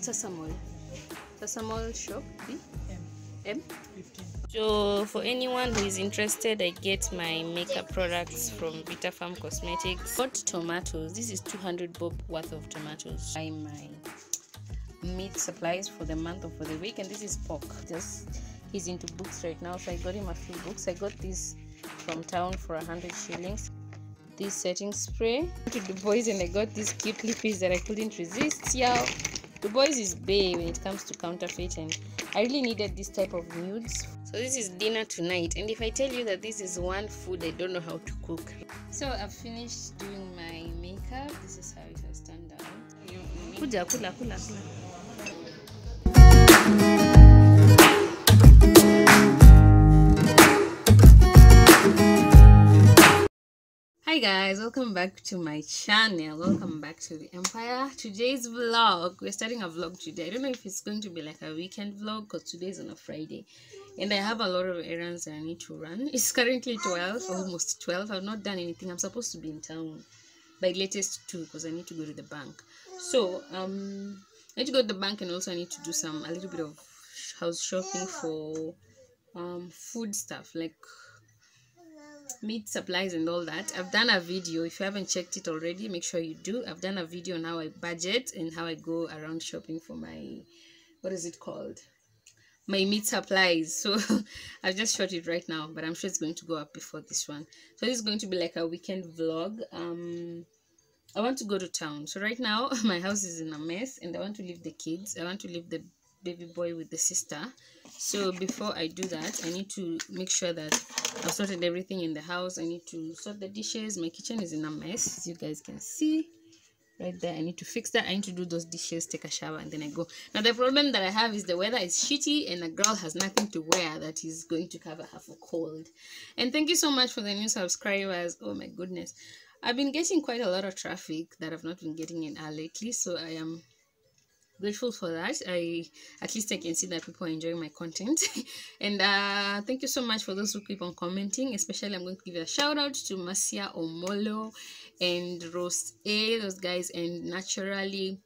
Sasamol. Sasamol shop B M. M. 15. So for anyone who is interested, I get my makeup products from Vita Farm Cosmetics. Got tomatoes. This is 200 bob worth of tomatoes. Buy my meat supplies for the month or for the week, and this is pork. Just he's into books right now, so I got him a few books. I got this from town for hundred shillings. This setting spray to the boys, and I got these cute lippies that I couldn't resist. Yeah, the boys is bae when it comes to counterfeit, and I really needed this type of nudes. So this is dinner tonight, and if I tell you that this is one food I don't know how to cook. So I've finished doing my makeup. This is how it has turned out. Kuja kula kula kula. Guys, welcome back to my channel. Welcome back to the Empire. Today's vlog, we're starting a vlog today. I don't know if it's going to be like a weekend vlog because today's on a Friday, and I have a lot of errands that I need to run. It's currently 12, almost 12. I've not done anything. I'm supposed to be in town by latest two because I need to go to the bank. So um, I need to go to the bank and also I need to do some a little bit of house shopping for um food stuff like meat supplies and all that. I've done a video. If you haven't checked it already make sure you do. I've done a video on how i budget and how i go around shopping for my what is it called? My meat supplies. So i've just shot it right now but i'm sure it's going to go up before this one. So this is going to be like a weekend vlog. Um i want to go to town. So right now my house is in a mess and i want to leave the kids. I want to leave the baby boy with the sister so before i do that i need to make sure that i've sorted everything in the house. I need to sort the dishes. My kitchen is in a mess as you guys can see right there. I need to fix that. I need to do those dishes take a shower and then i go. Now the problem that i have is the weather is shitty and a girl has nothing to wear that is going to cover her for cold. And thank you so much for the new subscribers. Oh my goodness. I've been getting quite a lot of traffic that i've not been getting in lately so i am grateful for that. I at least i can see that people are enjoying my content. And uh thank you so much for those who keep on commenting. Especially i'm going to give a shout out to masia omolo and rose a those guys and naturally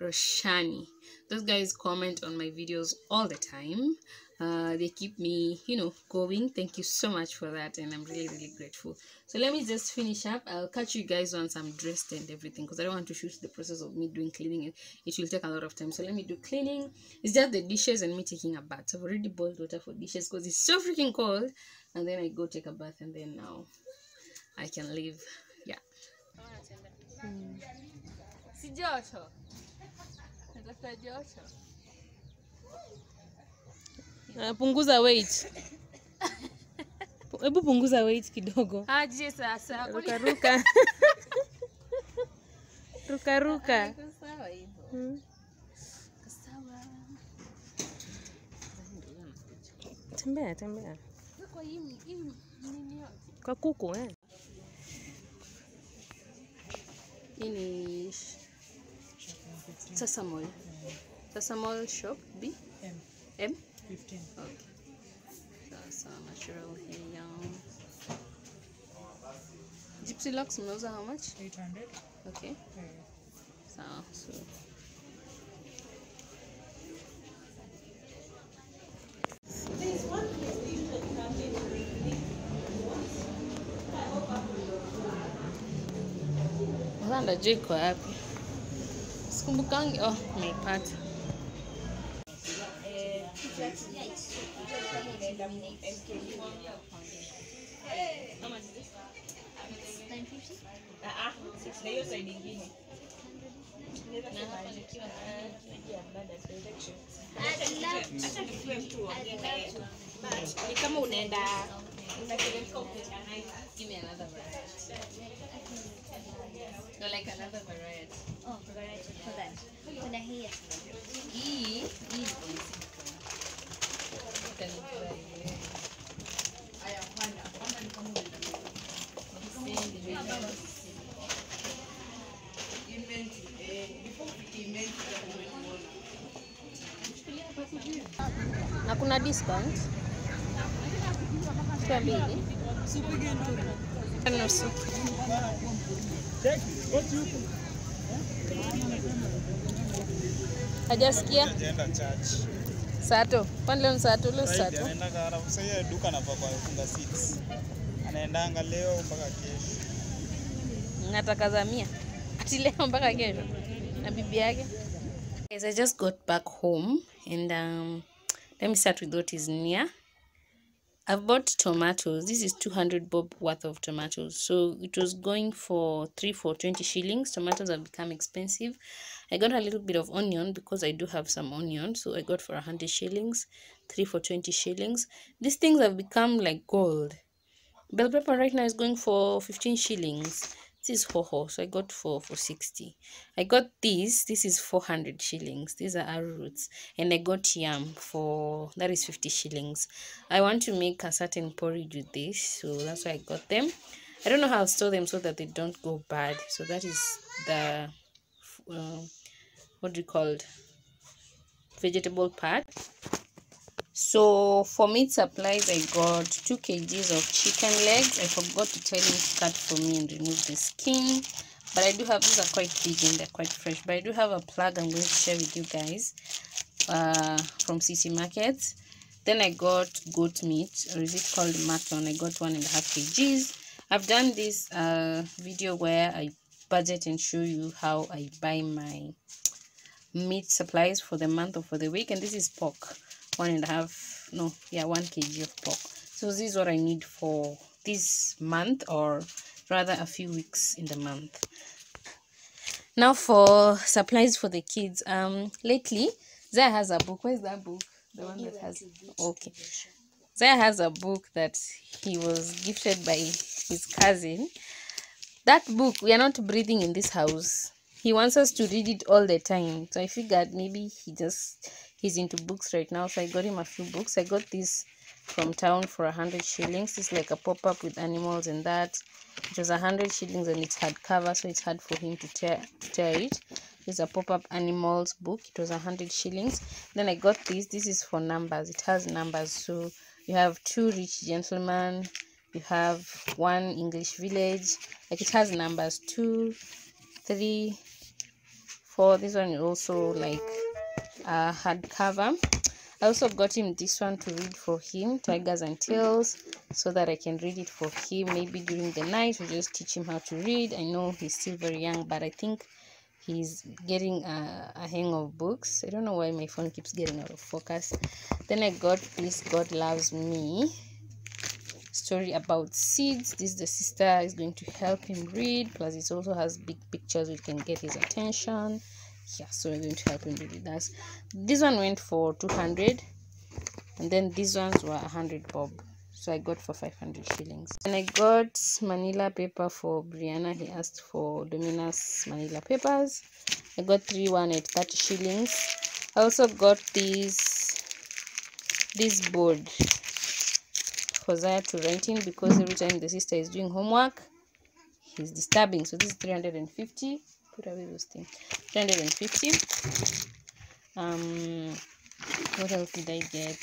roshani. Those guys comment on my videos all the time uh, they keep me you know going. Thank you so much for that and i'm really really grateful. So let me just finish up. I'll catch you guys once i'm dressed and everything because i don't want to shoot the process of me doing cleaning. It, it will take a lot of time. So let me do cleaning. It's just the dishes and me taking a bath. I've already boiled water for dishes because it's so freaking cold. And then i go take a bath and then now i can leave. Yeah. Si joto. Natafuta joto. Punguza weight hebu punguza weight kidogo Aje sasa. ruka ruka ruka ruka sawa hivyo. Mm. Sawa. tembea tembea Kwa hii hii kwa kuku eh? hii ni sasamol sasamol shop b M. m 15. Okay. Sasa natural hair. Gypsy locks mnauza how much? 800. Okay. Uh, Sawa. So Rwanda je iko wapi? Sikumbukangi. Oh, nimeipata. ni kama unaenda Give me another variety. No, like another variety. Oh, variety for that. Kuna hii. Hii, hii na kuna discount. Kwa mbili nusu. Hajasikia Sato kwani leo ni sato leo sato anaenda kara sasa duka duka papa kwa funga 6. Anaendanga leo mpaka kesho. natakazamia ati leo mpaka kesho na bibi yake Guys, I just got back home and um, let me start with what is near. I've bought tomatoes. This is 200 bob worth of tomatoes. So it was going for 3 for 20 shillings. Tomatoes have become expensive. I got a little bit of onion because I do have some onion. So I got for 100 shillings, 3 for 20 shillings. These things have become like gold. Bell pepper right now is going for 15 shillings. This is hoho, so I got for for 60. I got this. This is 400 shillings. These are arrowroots, and I got yam for that is 50 shillings. I want to make a certain porridge with this, so that's why I got them. I don't know how I'll store them so that they don't go bad. So that is the uh, what do you call it? Vegetable part. So for meat supplies, I got two kgs of chicken legs. I forgot to tell him to cut for me and remove the skin. But I do have these are quite big and they're quite fresh. But I do have a plug I'm going to share with you guys uh, from CC market Then I got goat meat, or is it called mutton? I got one and a half kgs. I've done this uh, video where I budget and show you how I buy my meat supplies for the month or for the week and this is pork. One and a half no yeah one kg of pork. So this is what i need for this month or rather a few weeks in the month. Now for supplies for the kids um lately zaya has a book. Where's that book? The one that has okay. Zaya has a book that he was gifted by his cousin. That book we are not breathing in this house he wants us to read it all the time. So i figured maybe he just he's into books right now. So i got him a few books. I got this from town for a hundred shillings. It's like a pop-up with animals and that. It was a hundred shillings and it's hardcover so it's hard for him to tear to tear it. It's a pop-up animals book. It was a hundred shillings. Then i got this. This is for numbers. It has numbers. So you have two rich gentlemen. You have one english village. Like it has numbers. Two three four this one also like uh, a hardcover i also got him this one to read for him tigers and tails so that i can read it for him. Maybe during the night or just teach him how to read. I know he's still very young but i think he's getting a, a hang of books. I don't know why my phone keeps getting out of focus. Then i got this god loves me story about seeds this the sister is going to help him read plus it also has big pictures which can get his attention. Yeah so we're going to help him read that this one went for 200 and then these ones were 100 bob. So i got for 500 shillings. And i got manila paper for brianna he asked for dominus manila papers. I got three one at 30 shillings. I also got this this board Zaya to in because every time the sister is doing homework, he's disturbing. So this is 350. Put away those things. 350. Um, what else did I get?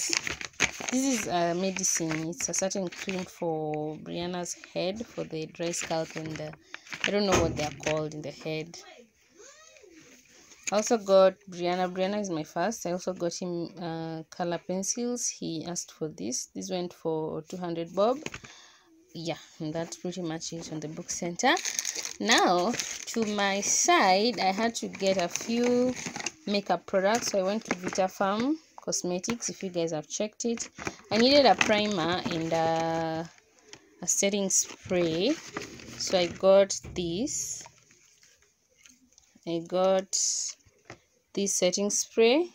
This is a medicine. It's a certain cream for Brianna's head for the dry scalp and the, I don't know what they are called in the head. I also got Brianna. Brianna is my first. I also got him uh, color pencils. He asked for this. This went for 200 bob. Yeah, that's pretty much it on the book center. Now, to my side, I had to get a few makeup products. So I went to Vita Farm Cosmetics. If you guys have checked it, I needed a primer and a setting spray. So I got this. I got this setting spray.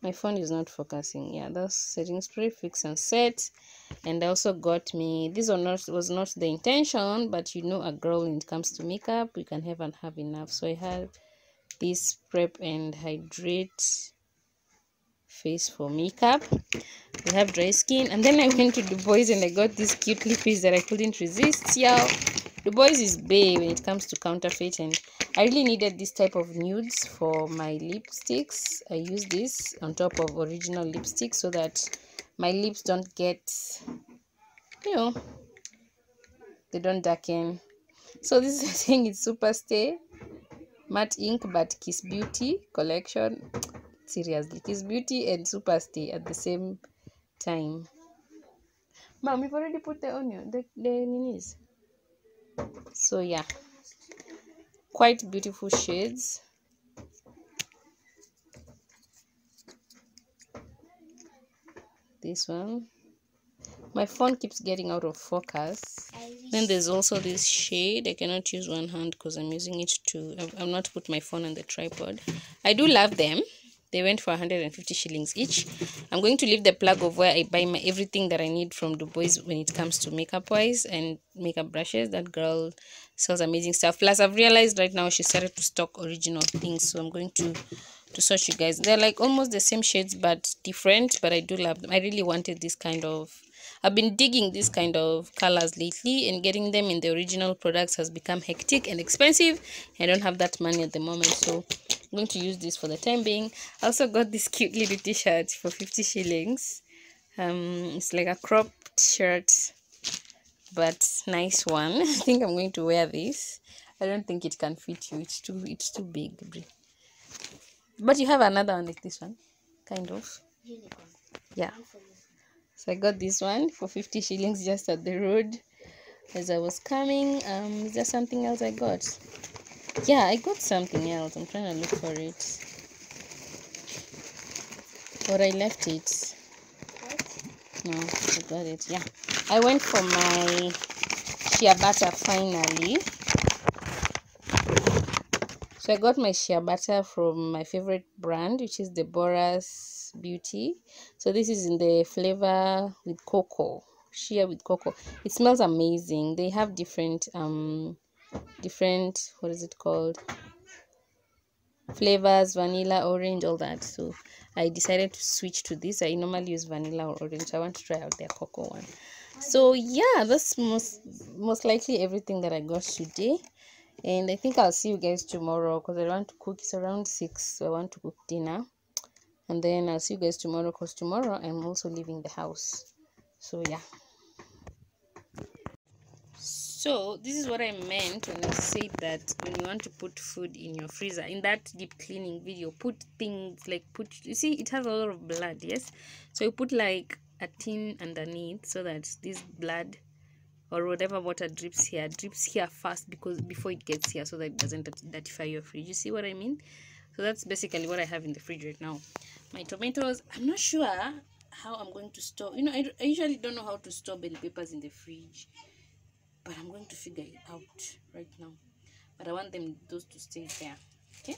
My phone is not focusing. Yeah that's setting spray fix and set. And I also got me this was not was not the intention but you know a girl when it comes to makeup you can have and have enough. So i had this prep and hydrate face for makeup. We have dry skin. And then i went to the boys and i got these cute lippies that i couldn't resist y'all the boys is bae when it comes to counterfeit and i really needed this type of nudes for my lipsticks. I use this on top of original lipstick so that my lips don't get you know they don't darken. So this thing is i think it's super stay. Matte ink but kiss beauty collection. Seriously kiss beauty and super stay at the same time. Mom we've already put the onion the, the ninis so yeah. Quite beautiful shades. This one. My phone keeps getting out of focus. Then there's also this shade. I cannot use one hand because i'm using it to I've, I've not put my phone on the tripod. I do love them they went for 150 shillings each. I'm going to leave the plug of where i buy my everything that i need from Du Bois when it comes to makeup wise and makeup brushes. That girl sells amazing stuff. Plus i've realized right now she started to stock original things so i'm going to to search you guys. They're like almost the same shades but different but i do love them. I really wanted this kind of I've been digging this kind of colors lately and getting them in the original products has become hectic and expensive. I don't have that money at the moment, so I'm going to use this for the time being. I also got this cute little t-shirt for 50 shillings. Um, it's like a cropped shirt, but nice one. I think I'm going to wear this. I don't think it can fit you. It's too it's too big. But you have another one like this one, kind of. unicorn. Yeah. So I got this one for 50 shillings just at the road as I was coming. Um, is there something else I got? Yeah, I got something else. I'm trying to look for it. Or I left it. No, I got it. Yeah. I went for my shea butter finally. So I got my shea butter from my favorite brand, which is the Boras Beauty. So this is in the flavor with cocoa, shea with cocoa. It smells amazing. They have different um different what is it called? Flavors, vanilla, orange, all that. So I decided to switch to this. I normally use vanilla or orange. I want to try out their cocoa one. So yeah, that's most most likely everything that I got today and i think i'll see you guys tomorrow because i want to cook it's around six so i want to cook dinner and then i'll see you guys tomorrow because tomorrow i'm also leaving the house. So yeah. So this is what i meant when i said that when you want to put food in your freezer in that deep cleaning video put things like put you see it has a lot of blood yes? So you put like a tin underneath so that this blood or whatever water drips here drips here first because before it gets here so that it doesn't dirt- dirtify your fridge. You see what i mean so that's basically what i have in the fridge right now my tomatoes i'm not sure how i'm going to store you know i, I usually don't know how to store bell peppers in the fridge but i'm going to figure it out right now but i want them those to stay there okay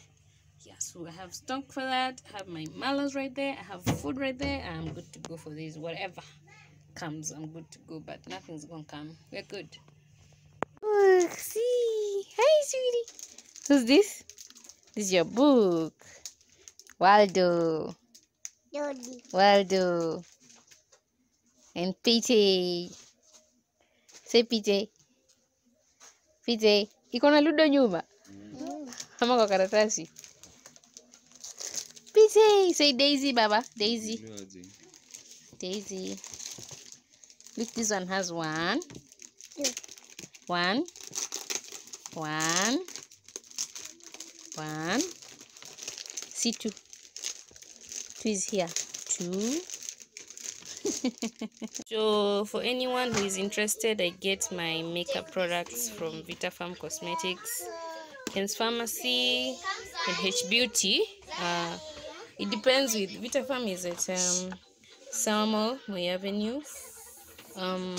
yeah so i have stock for that i have my mallows right there i have food right there i'm good to go for this whatever comes, I'm good to go, but nothing's gonna come. We're good. Look, see. Hi, sweetie. Who's this? This is your book. Waldo. Waldo. And PJ. Say PJ. PJ. Iko na ludo nyuma? Mm. Ama kwa karatasi? PJ. Say Daisy, baba. Daisy. Daisy. Look, this one has one. One. One. One. See two. Two is here. Two. so for anyone who is interested, I get my makeup products from Vitafarm Cosmetics, Ken's Pharmacy, and H Beauty. Uh, it depends with Vitafarm is at um, Salmo Avenue, um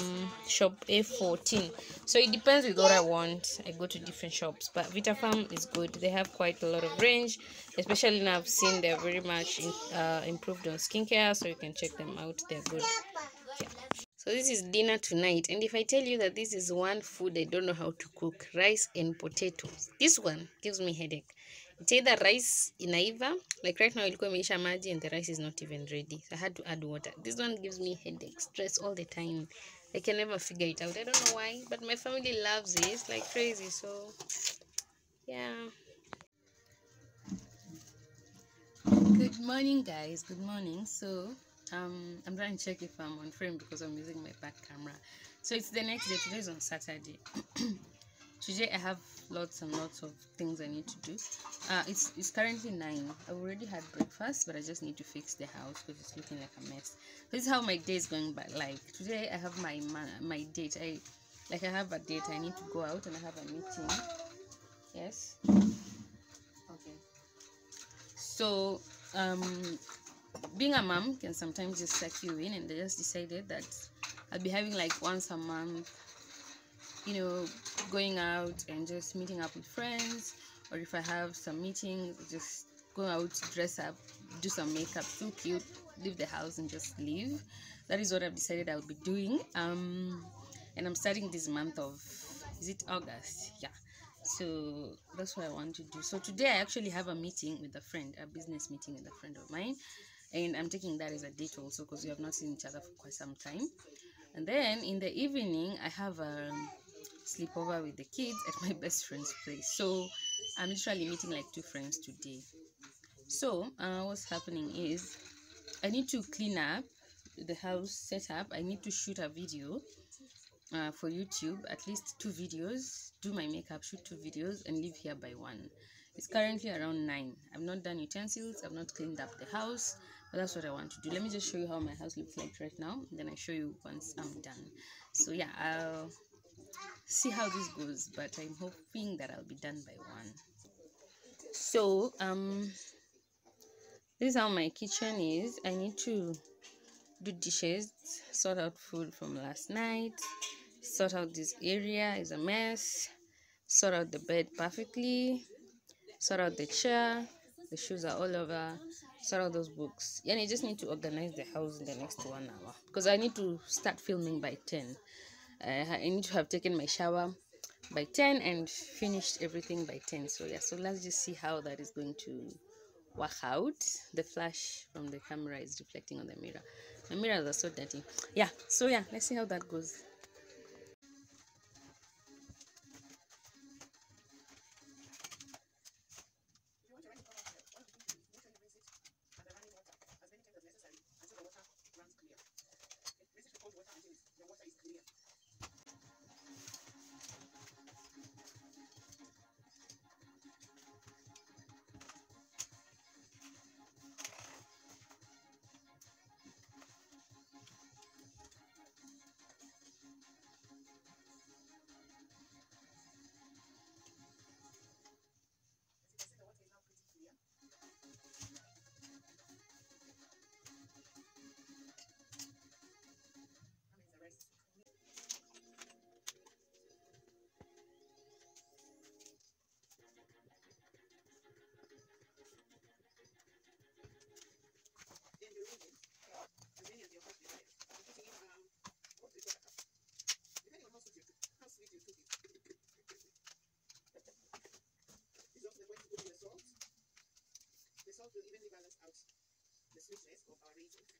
shop a14 so it depends with what i want. I go to different shops but vitafarm is good. They have quite a lot of range especially now i've seen they're very much in, uh, improved on skincare so you can check them out. They're good. Yeah. so this is dinner tonight and if i tell you that this is one food i don't know how to cook rice and potatoes. This one gives me headache it's either rice inaiva like right now ilikuwa imeisha maji and the rice is not even ready. So i had to add water. This one gives me headache stress all the time. I can never figure it out. I don't know why but my family loves it. Like crazy so yeah. Good morning guys. Good morning. So um i'm trying to check if i'm on frame because i'm using my back camera. So it's the next day. Is on saturday today I have lots and lots of things I need to do. Uh, it's it's currently nine. I've already had breakfast, but I just need to fix the house because it's looking like a mess. This is how my day is going. But like today, I have my my date. I like I have a date. I need to go out and I have a meeting. Yes. Okay. So um, being a mom can sometimes just suck you in, and I just decided that I'll be having like once a month you know going out and just meeting up with friends or if i have some meetings just go out dress up do some makeup feel cute leave the house and just leave. That is what i've decided i'll be doing. Um and i'm starting this month of is it august? Yeah. So that's what i want to do. So today i actually have a meeting with a friend a business meeting with a friend of mine. And i'm taking that as a date also because we have not seen each other for quite some time. And then in the evening i have a sleepover with the kids at my best friend's place. So i'm literally meeting like two friends today. So uh, what's happening is i need to clean up the house setup. I need to shoot a video uh, for youtube at least two videos do my makeup shoot two videos and leave here by one. It's currently around nine. I've not done utensils i've not cleaned up the house but that's what i want to do. Let me just show you how my house looks like right now then i show you once i'm done. So yeah i'll see how this goes but i'm hoping that i'll be done by one. So um this is how my kitchen is. I need to do dishes sort out food from last night sort out this area is a mess sort out the bed perfectly sort out the chair the shoes are all over sort out those books. And i just need to organize the house in the next one hour because i need to start filming by 10 I need to have taken my shower by 10 and finished everything by 10. So, yeah, so let's just see how that is going to work out. The flash from the camera is reflecting on the mirror. The mirrors are so dirty. Yeah, so yeah, let's see how that goes. Sweetness of our raisins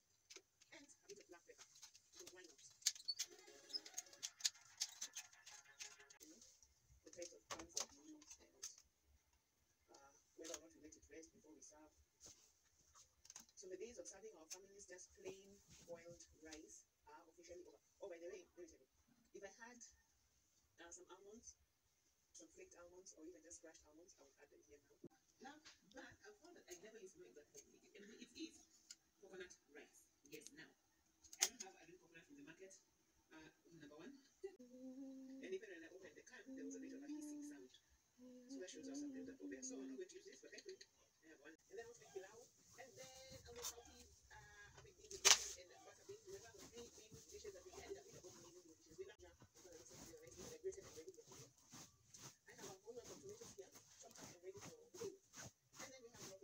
and a bit of black pepper. So why not? The types of pans that we and whether or not we let it rest before we serve. So the days of serving our families just plain boiled rice are officially over. Oh, by the way, if I had uh, some almonds, some flaked almonds, or even just crushed almonds, I would add them here now. Now, but I found that I never use milk that technique. And it is coconut rice. Yes, now. I don't have I drink coconut from the market. Uh, number one. And even when I opened the can, there was a bit of a hissing sound. So that shows us something that over So I'm not going to use this, but I I have one. And then I'll. And then make healthy, uh, and three dishes amazing dishes. We you and ready. I have a whole lot of tomatoes here. Chopped up ready for. And then we have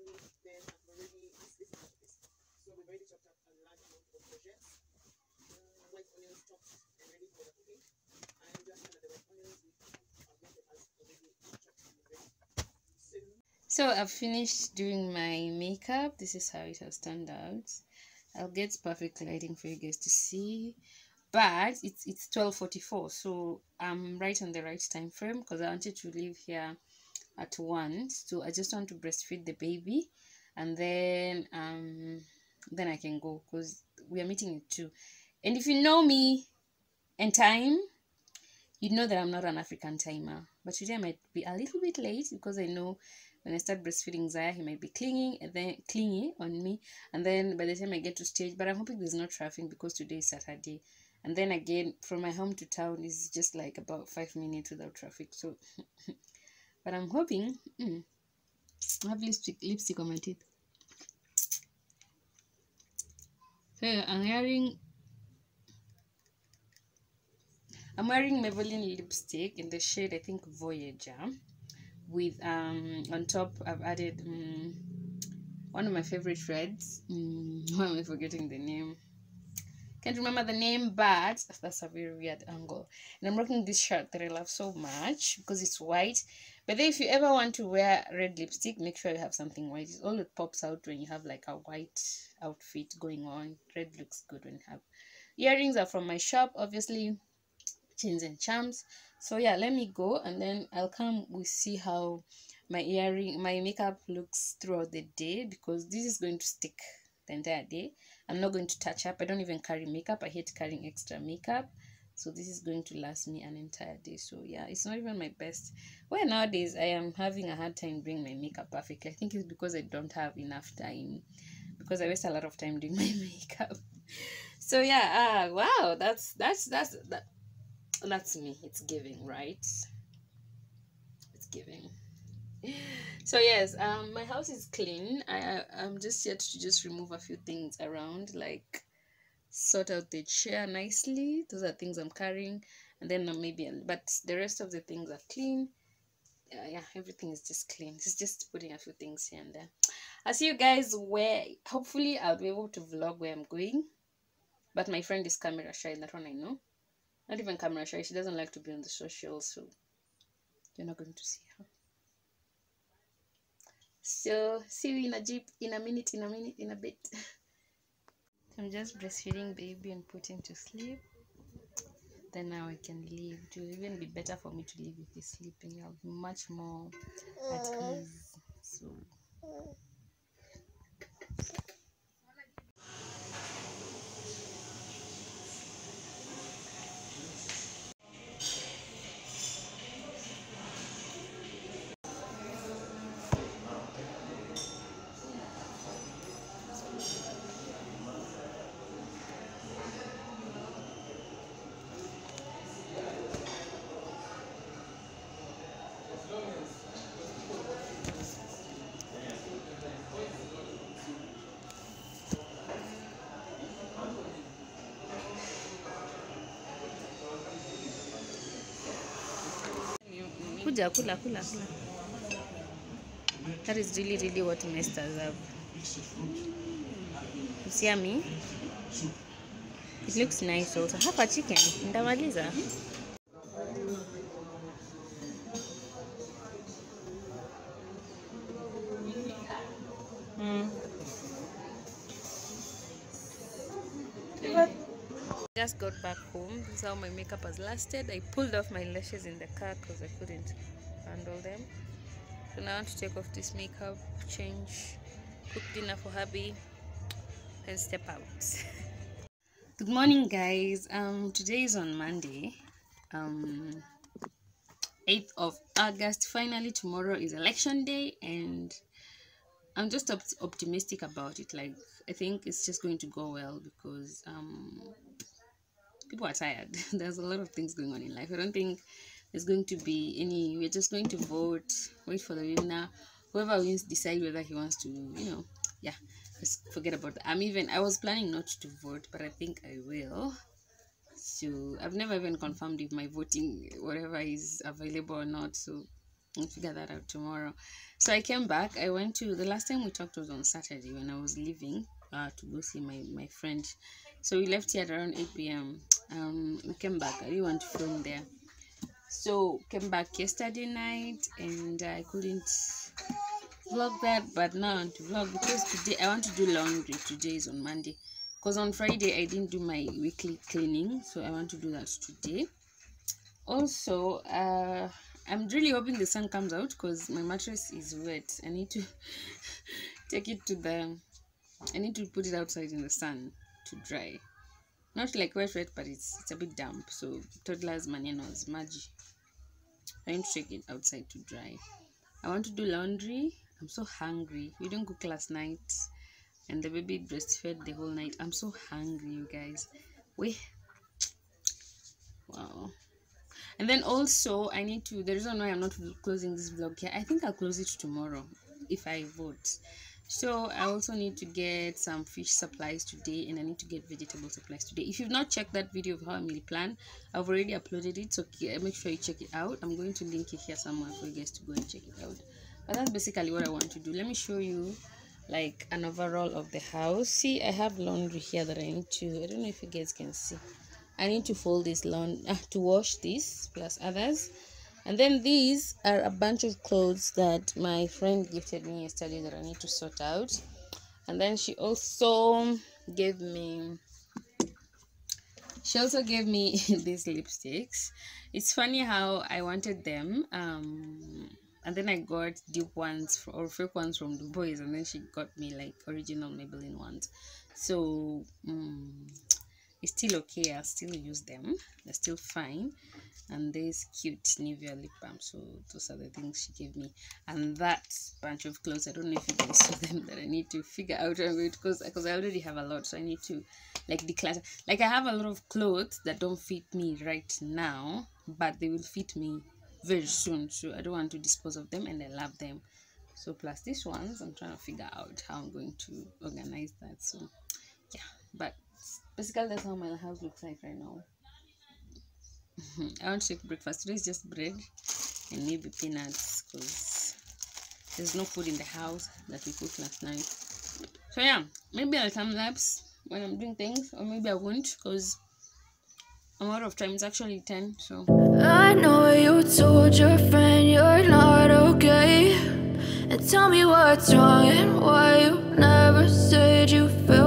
already. So we've already chopped up a large amount of courgettes. Uh, white onions chopped and ready for the cooking. And just under the white onions, we have our vegetables already chopped and ready. So, So I've finished doing my makeup. This is how it has turned out. I'll get perfect lighting for you guys to see. But it's it's 12:44, so I'm right on the right time frame because I wanted to leave here at one. So I just want to breastfeed the baby, and then um then I can go because we are meeting at two. And if you know me and time, you know that I'm not an African timer, but today I might be a little bit late because I know when I start breastfeeding Zaya, he might be clinging and then clingy on me, and then by the time I get to stage, but I'm hoping there's no traffic because today is Saturday, and then again from my home to town is just like about five minutes without traffic. So, but I'm hoping. Mm, I have lipstick lipstick on my teeth. So I'm wearing I'm wearing Maybelline lipstick in the shade I think Voyager with um on top I've added um, one of my favorite reds. Mm, why am I forgetting the name? Can't remember the name, but that's a very weird angle. And I'm rocking this shirt that I love so much because it's white. But then if you ever want to wear red lipstick, make sure you have something white. It always pops out when you have like a white outfit going on. Red looks good when you have. Earrings are from my shop, obviously. Chains and charms. So yeah, let me go and then I'll come. We see how my earring, my makeup looks throughout the day because this is going to stick the entire day. I'm not going to touch up. I don't even carry makeup. I hate carrying extra makeup. So this is going to last me an entire day. So yeah, it's not even my best. Well, nowadays I am having a hard time doing my makeup perfectly. I think it's because I don't have enough time. Because I waste a lot of time doing my makeup. So yeah, uh, wow, that's that's that's that, that's me. It's giving, right? It's giving. So yes um my house is clean. I, I i'm just yet to just remove a few things around like sort out the chair nicely. Those are things i'm carrying. And then uh, maybe but the rest of the things are clean. Yeah, yeah everything is just clean. It's just putting a few things here and there. I'll see you guys where hopefully i'll be able to vlog where i'm going. But my friend is camera shy that one i know not even camera shy she doesn't like to be on the social so you're not going to see her so see you in a jeep in a minute, in a minute, in a bit. I'm just breastfeeding baby and putting to sleep. Then now I can leave. It will even be better for me to leave if he's sleeping. I'll be much more at mm. ease. So kuja kula kula kula. That is really really what messed up. It's yummy. It looks nice also. Hapa chicken. Ndamaliza. How my makeup has lasted. I pulled off my lashes in the car because I couldn't handle them. So now I want to take off this makeup, change, cook dinner for hubby, and step out. Good morning, guys. Um, today is on Monday, um, 8th of August. Finally, tomorrow is election day, and I'm just op- optimistic about it. Like, I think it's just going to go well because um, people are tired. There's a lot of things going on in life. I don't think there's going to be any. We're just going to vote, wait for the winner. Whoever wins, decide whether he wants to, you know, yeah. Just forget about that. I'm even. I was planning not to vote, but I think I will. So I've never even confirmed if my voting whatever is available or not. So I'll figure that out tomorrow. So I came back. I went to the last time we talked was on Saturday when I was leaving uh, to go see my my friend. So we left here at around 8 p.m. Um, we came back. I didn't want to film there. So came back yesterday night and I couldn't vlog that, but now I want to vlog because today I want to do laundry. Today is on Monday. Because on Friday I didn't do my weekly cleaning, so I want to do that today. Also, uh, I'm really hoping the sun comes out because my mattress is wet. I need to take it to the. I need to put it outside in the sun to dry. Not like wet wet but it's it's a bit damp. So toddlers manenos maji i need to take it outside to dry. I want to do laundry. I'm so hungry. We didn't cook last night and the baby breastfed the whole night. I'm so hungry you guys. We wow. And then also i need to the reason why i'm not closing this vlog here i think i'll close it tomorrow if i vote so i also need to get some fish supplies today and i need to get vegetable supplies today. If you've not checked that video of how i meal plan i've already uploaded it so ke- make sure you check it out. I'm going to link it here somewhere for you guys to go and check it out. But that's basically what i want to do. Let me show you like an overall of the house. See i have laundry here that i need to i don't know if you guys can see. I need to fold this lawn uh, to wash this plus others and then these are a bunch of clothes that my friend gifted me yesterday that i need to sort out. And then she also gave me she also gave me these lipsticks. It's funny how i wanted them um and then i got dupe ones or fake ones from the boys and then she got me like original maybelline ones. So mm, it's still okay i'll still use them they're still fine and this cute Nivea lip balm. So those are the things she gave me, and that bunch of clothes. I don't know if you guys saw them that I need to figure out I'm because because I already have a lot, so I need to like declutter. Like I have a lot of clothes that don't fit me right now, but they will fit me very soon. So I don't want to dispose of them, and I love them. So plus these ones, I'm trying to figure out how I'm going to organize that. So yeah, but basically that's how my house looks like right now. I want to take breakfast. Today is just bread and maybe peanuts because there's no food in the house that we cooked last night. So yeah, maybe I'll time lapse when I'm doing things, or maybe I won't because I'm out of time. It's actually 10, so I know you told your friend you're not okay. And tell me what's wrong and why you never said you felt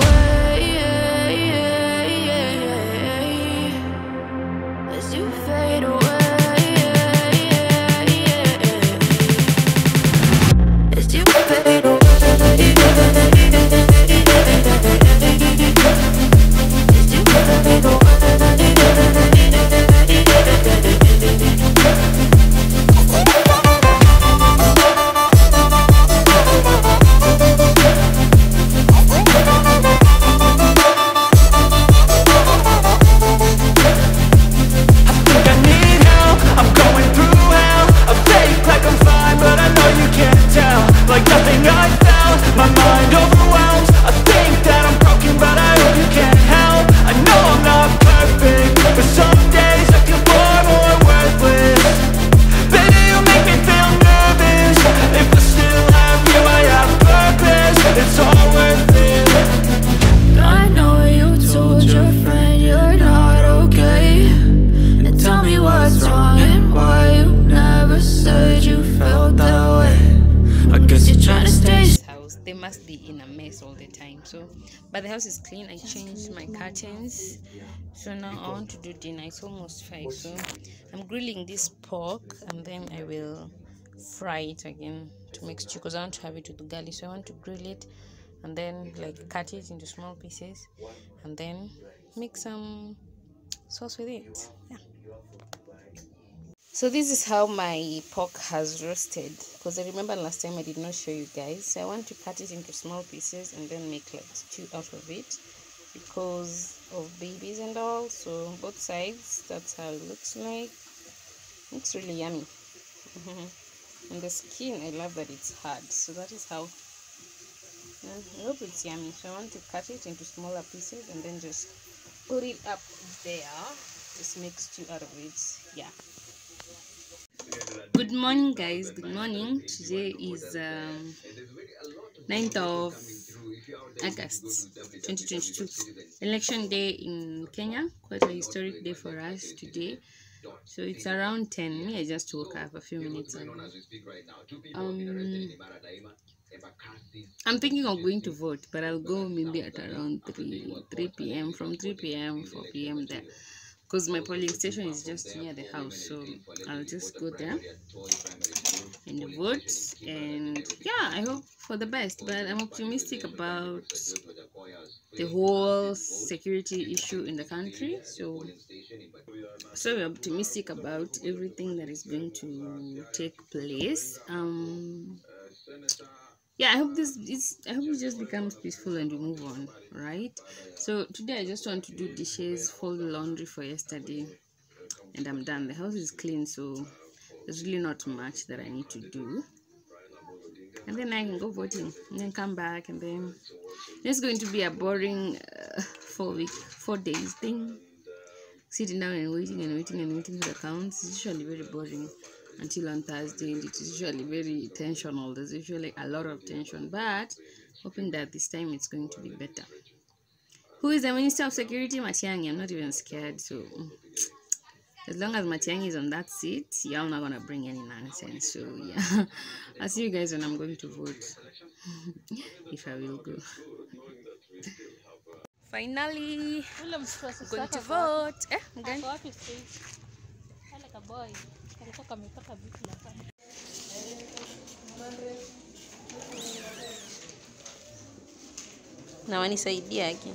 To do dinner. It's almost five. So I'm grilling this pork and then I will fry it again to make stew because I want to have it with ugali. So I want to grill it and then like cut it into small pieces and then make some sauce with it. Yeah. So this is how my pork has roasted because I remember last time I did not show you guys. So I want to cut it into small pieces and then make like stew out of it because of babies and all. So both sides, that's how it looks like. Looks really yummy. and the skin, I love that it's hard. So that is how. I hope it's yummy. So I want to cut it into smaller pieces and then just put it up there. Just make stew out of it. Yeah good morning guys good morning today is um 9th of august 2022 election day in kenya quite a historic day for us today. So it's around 10 me i just woke up a few minutes. Ago um i'm thinking of going to vote but i'll go maybe at around 3 3 p.m from 3 p.m 4 p.m there. Because my polling station is just near the house so i'll just go there and woods and yeah i hope for the best but i'm optimistic about the whole security issue in the country so so optimistic about everything that is going to take place. Um yeah i hope this is i hope it just becomes peaceful and we move on right? So today i just want to do dishes fold laundry for yesterday and i'm done. The house is clean so there's really not much that i need to do and then i can go voting and then come back and then it's going to be a boring uh, four week four days thing sitting down and waiting and waiting and waiting for the counts is usually very boring until on Thursday, and it is usually very tensional. There's usually a lot of tension, but hoping that this time it's going to be better. Who is the Minister of Security? Matiangi. I'm not even scared. So, as long as Matiang is on that seat, y'all not gonna bring any nonsense. So, yeah, I'll see you guys when I'm going to vote, if I will go. Finally, sasa going to vote. Eh, I'm going. na wanisaidia aki